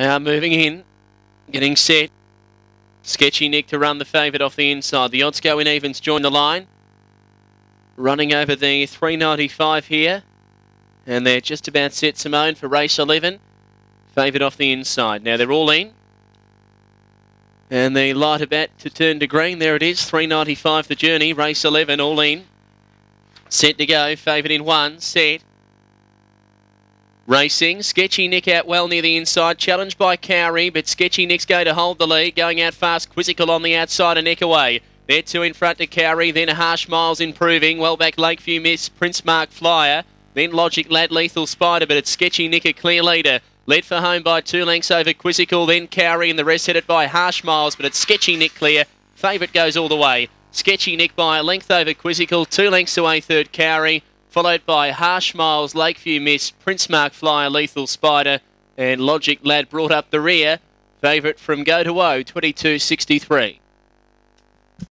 They are moving in, getting set. Sketchy Nick to run the favourite off the inside. The odds go in evens join the line. Running over the 395 here. And they're just about set Simone for race 11. Favourite off the inside. Now they're all in. And the lighter bat to turn to green. There it is. 395 the journey. Race 11 all in. Set to go. Favourite in one. Set. Racing, Sketchy Nick out well near the inside, challenged by Cowrie, but Sketchy Nick's going to hold the lead, going out fast, Quizzical on the outside and Nick away. They're two in front to Cowrie, then a Harsh Miles improving, well back Lakeview Miss, Prince Mark Flyer, then Logic Lad, Lethal Spider, but it's Sketchy Nick a clear leader. Led for home by two lengths over Quizzical, then Cowrie, and the rest headed by Harsh Miles, but it's Sketchy Nick clear. Favourite goes all the way. Sketchy Nick by a length over Quizzical, two lengths away third Cowrie followed by Harsh Miles, Lakeview Miss, Prince Mark Flyer, Lethal Spider, and Logic Lad brought up the rear. Favourite from Go to O, 22.63.